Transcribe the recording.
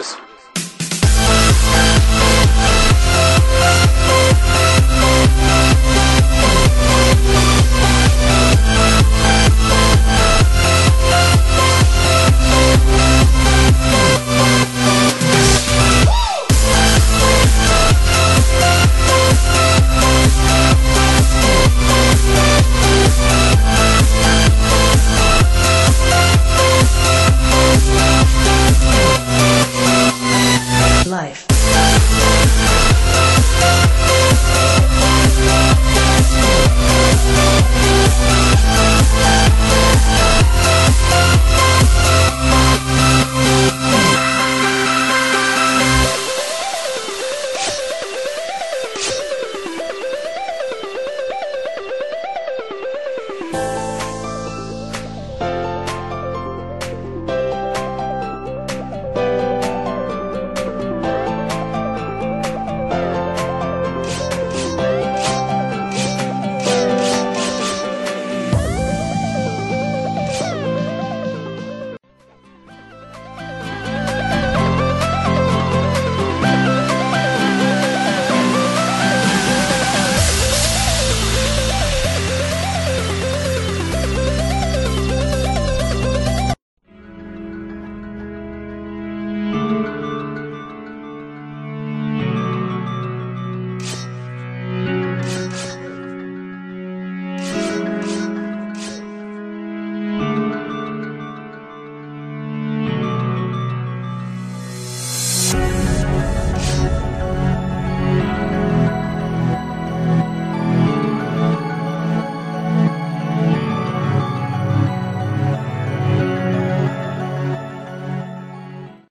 Cheers. life.